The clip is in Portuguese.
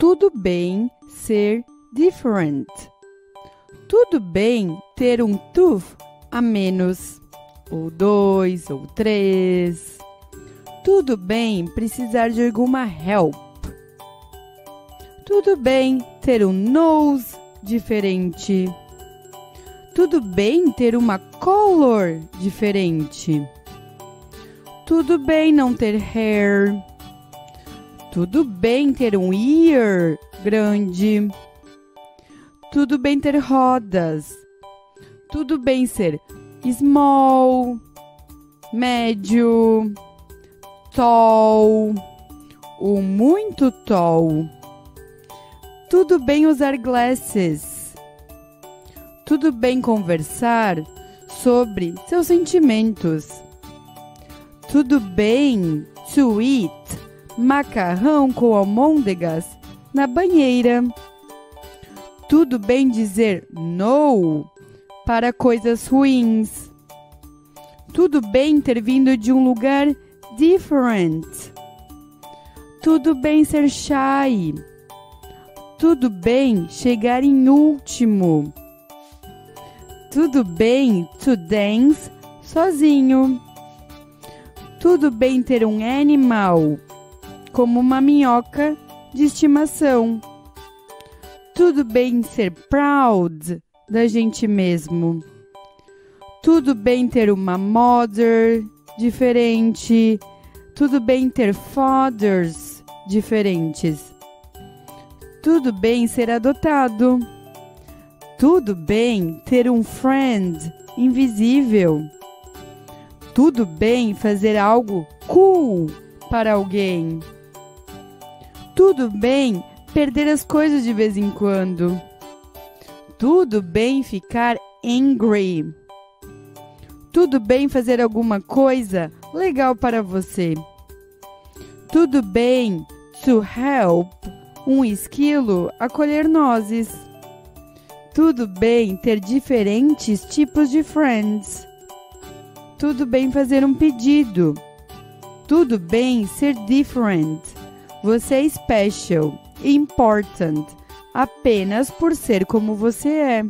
Tudo bem ser different. Tudo bem ter um tooth a menos, ou dois, ou três. Tudo bem precisar de alguma help. Tudo bem ter um nose diferente. Tudo bem ter uma color diferente. Tudo bem não ter hair. Tudo bem ter um ear grande. Tudo bem ter rodas. Tudo bem ser small, médio, tall ou muito tall. Tudo bem usar glasses. Tudo bem conversar sobre seus sentimentos. Tudo bem to eat macarrão com almôndegas na banheira. Tudo bem dizer no para coisas ruins. Tudo bem ter vindo de um lugar different. Tudo bem ser shy. Tudo bem chegar em último. Tudo bem to dance sozinho. Tudo bem ter um animal, como uma minhoca de estimação. Tudo bem ser proud da gente mesmo. Tudo bem ter uma mother diferente. Tudo bem ter fathers diferentes. Tudo bem ser adotado. Tudo bem ter um friend invisível. Tudo bem fazer algo cool para alguém. Tudo bem perder as coisas de vez em quando. Tudo bem ficar angry. Tudo bem fazer alguma coisa legal para você. Tudo bem to help um esquilo a colher nozes. Tudo bem ter diferentes tipos de friends. Tudo bem fazer um pedido. Tudo bem ser different. Você é special, important, apenas por ser como você é.